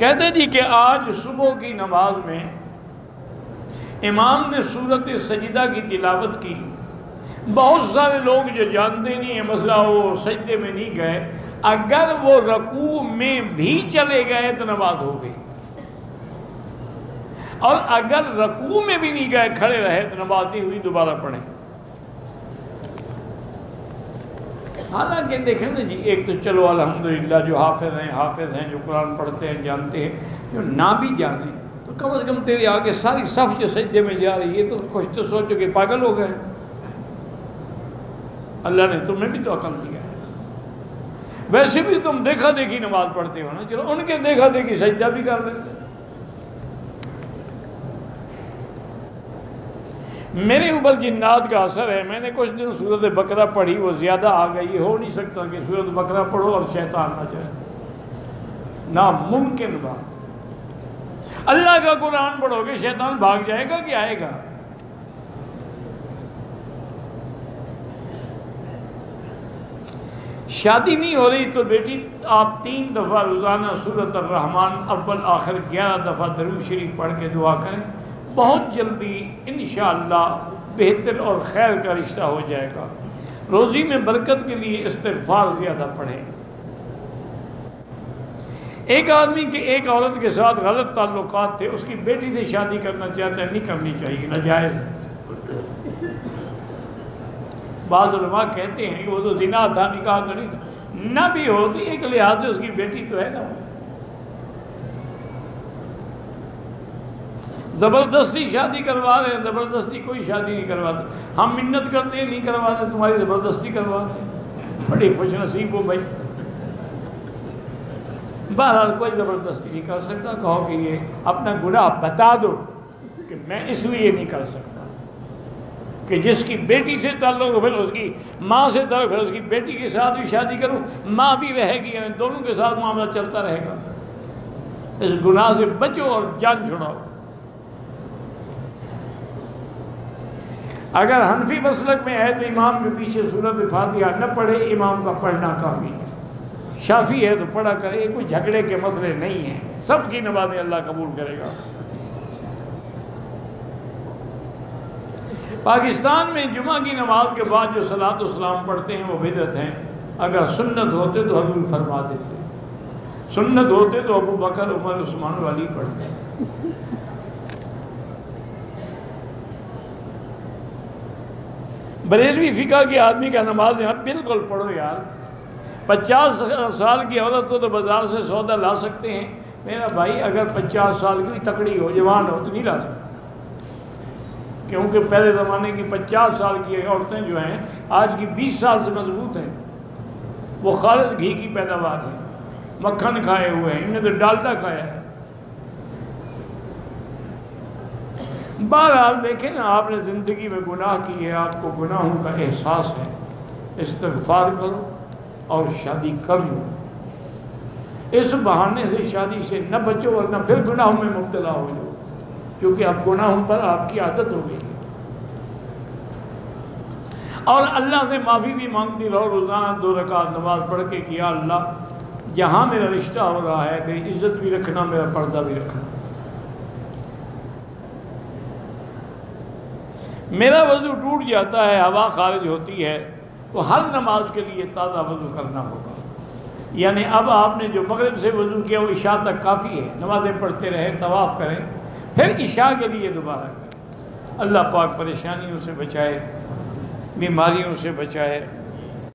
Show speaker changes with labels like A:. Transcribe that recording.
A: कहते जी कि आज सुबह की नमाज़ में इमाम ने सूरत सजदा की तिलावत की। बहुत सारे लोग जो जानते नहीं है, मसला वो सजदे में नहीं गए। अगर वो रकू में भी चले गए तो नमाज़ हो गई। और अगर रकू में भी नहीं गए, खड़े रहे तो नमाज़ नहीं हुई, दोबारा पढ़े। हालाँकि देखें ना जी, एक तो चलो, अल्हम्दुलिल्लाह, जो हाफिज हैं हाफिज हैं, जो कुरान पढ़ते हैं, जानते हैं, जो ना भी जाने तो कम अज़ कम तेरे आगे सारी सफ़ जो सजदे में जा रही है तो कुछ तो सोचो कि पागल हो गए। अल्लाह ने तुम्हें भी तो अकल दिया है। वैसे भी तुम देखा देखी नमाज़ पढ़ते हो ना, चलो, उनके देखा देखी सजदा भी कर लेते मेरे ऊपर जिन्नात का असर है। मैंने कुछ दिन सूरत बकरा पढ़ी, वो ज़्यादा आ गई। हो नहीं सकता कि सूरत बकरा पढ़ो और शैतान ना जाए। नामुमकिन बात। अल्लाह का कुरान पढ़ोगे, शैतान भाग जाएगा कि आएगा? शादी नहीं हो रही तो बेटी, आप तीन दफ़ा रोज़ाना सूरत रहमान अव्वल, आखिर ग्यारह दफ़ा दरूद शरीफ पढ़ के दुआ करें। बहुत जल्दी इन बेहतर और खैर का रिश्ता हो जाएगा। रोज़ी में बरकत के लिए इस्तफार ज़्यादा पढ़ें। एक आदमी के एक औरत के साथ गलत ताल्लुक थे, उसकी बेटी से शादी करना चाहते हैं, नहीं करनी चाहिए, नाजायज़। बाज़ा कहते हैं कि वो तो जिना था, निकाह तो नहीं था। ना भी हो तो एक लिहाज से उसकी बेटी तो है ना। ज़बरदस्ती शादी करवा रहे हैं, ज़बरदस्ती कोई शादी नहीं करवाते। हम मिन्नत करते हैं, नहीं करवाते, तुम्हारी ज़बरदस्ती करवाते हैं। बड़ी खुश नसीब हो भाई। बहरहाल कोई ज़बरदस्ती नहीं कर सकता, कहो कि ये अपना गुनाह बता दो कि मैं इसलिए नहीं कर सकता। कि जिसकी बेटी से ताल्लुक फिर उसकी माँ से ताल्लुक, फिर उसकी बेटी के साथ भी शादी करूँ, माँ भी रहेगी, यानी दोनों के साथ मामला चलता रहेगा। इस गुनाह से बचो और जान छुड़ाओ। अगर हनफी मसलक में है तो इमाम के पीछे सूरत फातिहा न पढ़े, इमाम का पढ़ना काफ़ी है। शाफी है तो पढ़ा करे कोई झगड़े के मसले नहीं हैं। सबकी नमाजें अल्लाह कबूल करेगा। पाकिस्तान में जुमा की नमाज़ के बाद जो सलात सलाम पढ़ते हैं, वो बिदत हैं। अगर सुन्नत होते तो हजूर फरमा देते। सुन्नत होते तो अबू बकर, उमर, उस्मान, वाली पढ़ते बरेलवी फ़िका के आदमी का नमाज़ यहाँ बिल्कुल पढ़ो यार। पचास साल की औरत को तो बाज़ार से सौदा ला सकते हैं। मेरा भाई अगर पचास साल की तकड़ी हो, जवान हो तो नहीं ला सकते। क्योंकि पहले ज़माने की पचास साल की औरतें जो हैं, आज की बीस साल से मज़बूत हैं। वो खालस घी की पैदावार है। मक्खन खाए हुए हैं, इनने तो डालडा खाया है। बहरहाल देखें ना, आपने ज़िंदगी में गुनाह की है, आपको गुनाहों का एहसास है। इस्तफार करो और शादी कर लो। इस बहाने से शादी से न बचो और न फिर गुनाहों में मुबतला हो जाओ, क्योंकि अब गुनाहों पर आपकी आदत हो गई और अल्लाह से माफ़ी भी मांगती रहो, रोज़ाना दो रकात नमाज़ पढ़ के किया अल्लाह। जहाँ मेरा रिश्ता हो रहा है, मेरी इज़्ज़त भी रखना, मेरा पर्दा भी रखना। मेरा वज़ू टूट जाता है, हवा खारिज होती है तो हर नमाज़ के लिए ताज़ा वज़ू करना होगा। यानी अब आपने जो मगरब से वज़ू किया, वो इशा तक काफ़ी है। नमाज़ें पढ़ते रहें, तवाफ़ करें, फिर इशा के लिए दोबारा करें। अल्लाह पाक परेशानियों से बचाए, बीमारियों से बचाए।